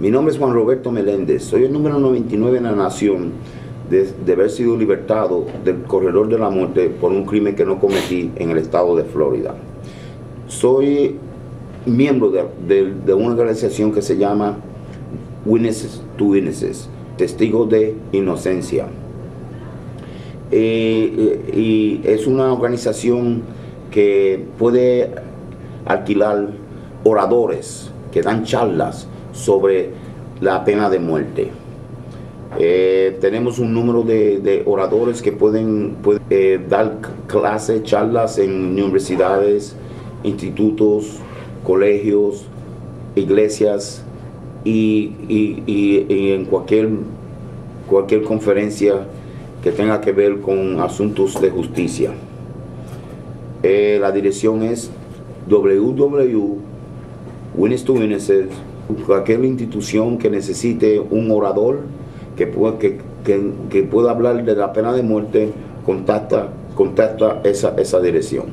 Mi nombre es Juan Roberto Meléndez, soy el número 99 en la nación de, haber sido libertado del corredor de la muerte por un crimen que no cometí en el estado de Florida. Soy miembro de, una organización que se llama Witnesses to Witnesses, Testigos de Inocencia. Eh, y es una organización que puede alquilar oradores que dan charlas sobre la pena de muerte. Eh, tenemos un número de, de oradores que pueden, eh, dar clases, charlas en universidades, institutos, colegios, iglesias y, y, y, en cualquier, cualquier conferencia que tenga que ver con asuntos de justicia. Eh, la dirección es www to Witnesses, cualquier institución que necesite un orador que pueda, que, que, pueda hablar de la pena de muerte, contacta, contacta esa, esa dirección.